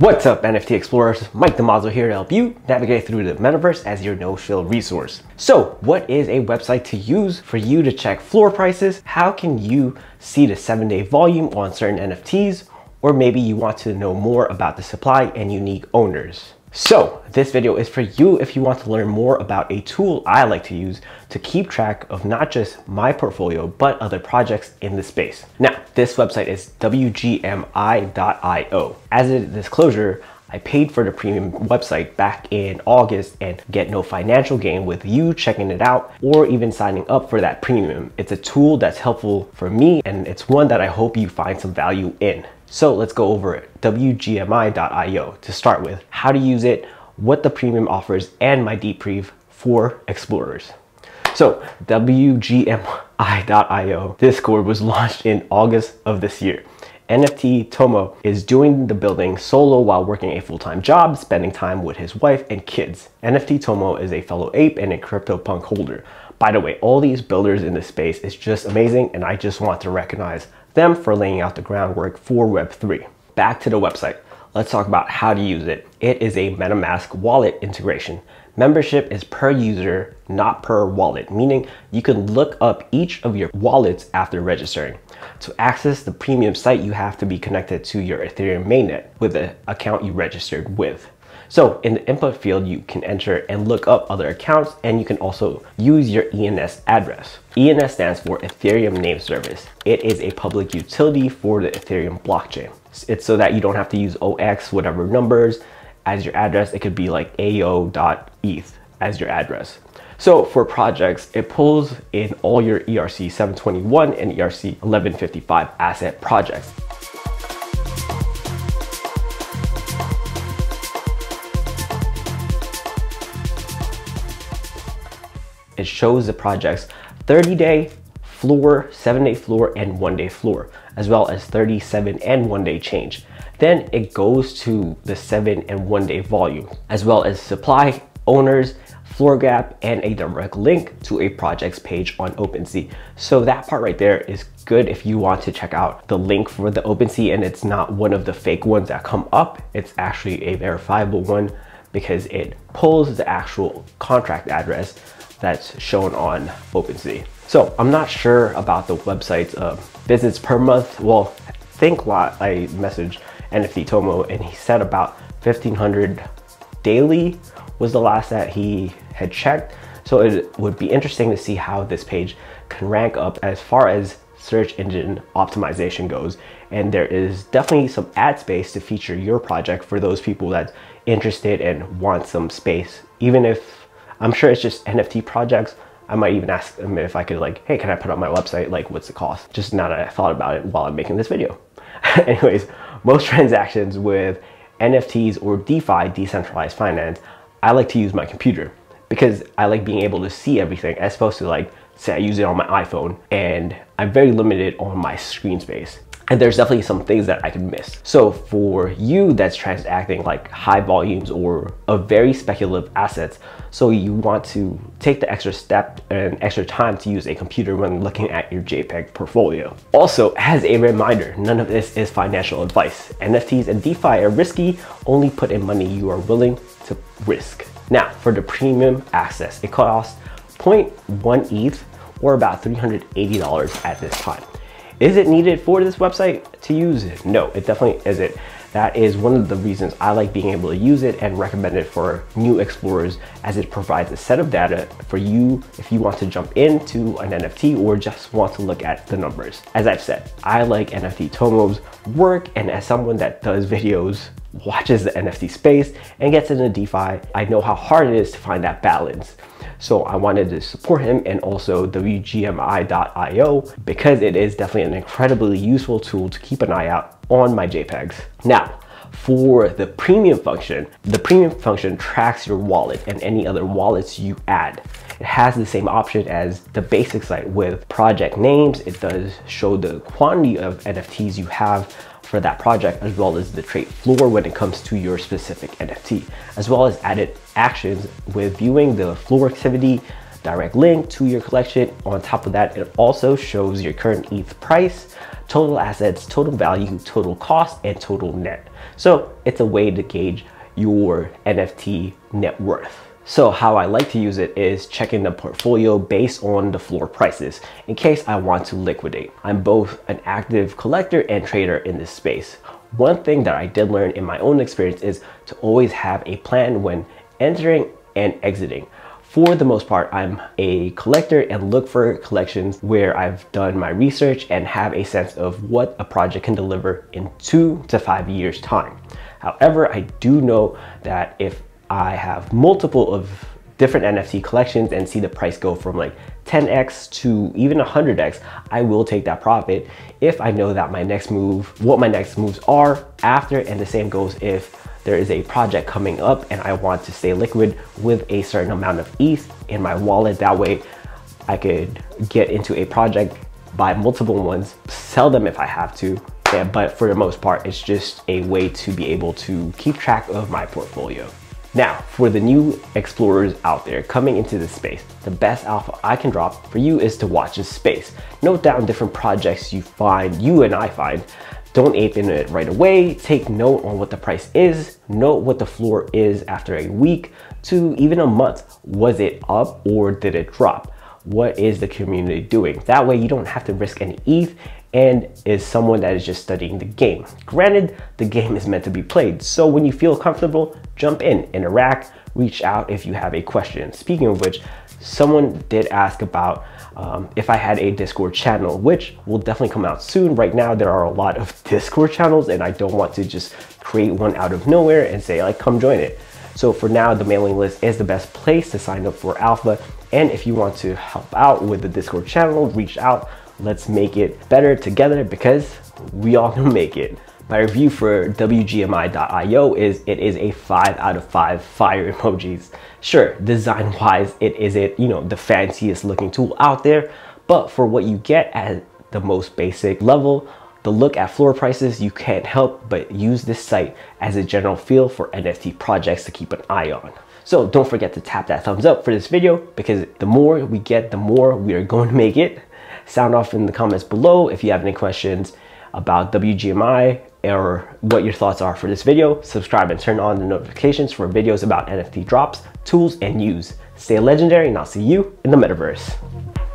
What's up NFT Explorers? Mike Damazo here to help you navigate through the metaverse as your no-shill resource. So what is a website to use for you to check floor prices? How can you see the seven day volume on certain NFTs? Or maybe you want to know more about the supply and unique owners. So this video is for you if you want to learn more about a tool I like to use to keep track of not just my portfolio, but other projects in the space. Now, this website is wgmi.io. As a disclosure, I paid for the premium website back in August and get no financial gain with you checking it out or even signing up for that premium. It's a tool that's helpful for me and it's one that I hope you find some value in. So let's go over it, wgmi.io to start with, how to use it, what the premium offers, and my deep brief for explorers. So wgmi.io Discord was launched in August of this year. NFT Tomo is doing the building solo while working a full-time job, spending time with his wife and kids. NFT Tomo is a fellow ape and a CryptoPunk holder. By the way, all these builders in this space is just amazing and I just want to recognize them for laying out the groundwork for Web3. Back to the website. Let's talk about how to use it. It is a MetaMask wallet integration. Membership is per user, not per wallet, meaning you can look up each of your wallets after registering. To access the premium site, you have to be connected to your Ethereum mainnet with the account you registered with. So in the input field, you can enter and look up other accounts and you can also use your ENS address. ENS stands for Ethereum Name Service. It is a public utility for the Ethereum blockchain. It's so that you don't have to use OX, whatever numbers as your address. It could be like AO.ETH as your address. So for projects, it pulls in all your ERC 721 and ERC 1155 asset projects. it shows the project's 30 day floor, seven day floor, and one day floor, as well as 37 and one day change. Then it goes to the seven and one day volume, as well as supply, owners, floor gap, and a direct link to a project's page on OpenSea. So that part right there is good if you want to check out the link for the OpenSea and it's not one of the fake ones that come up. It's actually a verifiable one because it pulls the actual contract address that's shown on OpenSea. So I'm not sure about the website's uh, visits per month. Well, ThinkLot, I messaged NFT Tomo and he said about 1500 daily was the last that he had checked. So it would be interesting to see how this page can rank up as far as search engine optimization goes. And there is definitely some ad space to feature your project for those people that's interested and want some space, even if I'm sure it's just NFT projects. I might even ask them if I could like, hey, can I put on my website? Like, what's the cost? Just now that I thought about it while I'm making this video. Anyways, most transactions with NFTs or DeFi, decentralized finance, I like to use my computer because I like being able to see everything as opposed to like, say I use it on my iPhone and I'm very limited on my screen space and there's definitely some things that I can miss. So for you that's transacting like high volumes or of very speculative assets, so you want to take the extra step and extra time to use a computer when looking at your JPEG portfolio. Also, as a reminder, none of this is financial advice. NFTs and DeFi are risky, only put in money you are willing to risk. Now, for the premium access, it costs 0.1 ETH or about $380 at this time. Is it needed for this website to use it? No, it definitely isn't. That is one of the reasons I like being able to use it and recommend it for new explorers as it provides a set of data for you if you want to jump into an NFT or just want to look at the numbers. As I've said, I like NFT Tomo's work and as someone that does videos watches the NFT space and gets into DeFi, I know how hard it is to find that balance. So I wanted to support him and also WGMI.io because it is definitely an incredibly useful tool to keep an eye out on my JPEGs. Now, for the premium function, the premium function tracks your wallet and any other wallets you add. It has the same option as the basic site with project names. It does show the quantity of NFTs you have for that project as well as the trait floor when it comes to your specific NFT, as well as added actions with viewing the floor activity, direct link to your collection. On top of that, it also shows your current ETH price, total assets, total value, total cost, and total net. So it's a way to gauge your NFT net worth. So how I like to use it is checking the portfolio based on the floor prices in case I want to liquidate. I'm both an active collector and trader in this space. One thing that I did learn in my own experience is to always have a plan when entering and exiting. For the most part, I'm a collector and look for collections where I've done my research and have a sense of what a project can deliver in two to five years time. However, I do know that if I have multiple of different NFT collections and see the price go from like 10x to even 100x, I will take that profit if I know that my next move, what my next moves are after, and the same goes if there is a project coming up and I want to stay liquid with a certain amount of ETH in my wallet. That way I could get into a project, buy multiple ones, sell them if I have to. Yeah, but for the most part, it's just a way to be able to keep track of my portfolio. Now, for the new explorers out there coming into this space, the best alpha I can drop for you is to watch this space. Note down different projects you find, you and I find. Don't ape in it right away. Take note on what the price is. Note what the floor is after a week to even a month. Was it up or did it drop? What is the community doing? That way you don't have to risk any ETH and is someone that is just studying the game. Granted, the game is meant to be played, so when you feel comfortable, jump in, interact, reach out if you have a question. Speaking of which, someone did ask about um, if I had a Discord channel, which will definitely come out soon. Right now, there are a lot of Discord channels and I don't want to just create one out of nowhere and say like, come join it. So for now, the mailing list is the best place to sign up for Alpha. And if you want to help out with the Discord channel, reach out. Let's make it better together because we all can make it. My review for WGMI.io is it is a 5 out of 5 fire emojis. Sure, design wise, it isn't, you know, the fanciest looking tool out there, but for what you get at the most basic level, the look at floor prices, you can't help but use this site as a general feel for NFT projects to keep an eye on. So don't forget to tap that thumbs up for this video because the more we get, the more we are going to make it. Sound off in the comments below if you have any questions about WGMI or what your thoughts are for this video. Subscribe and turn on the notifications for videos about NFT drops, tools, and news. Stay legendary and I'll see you in the metaverse.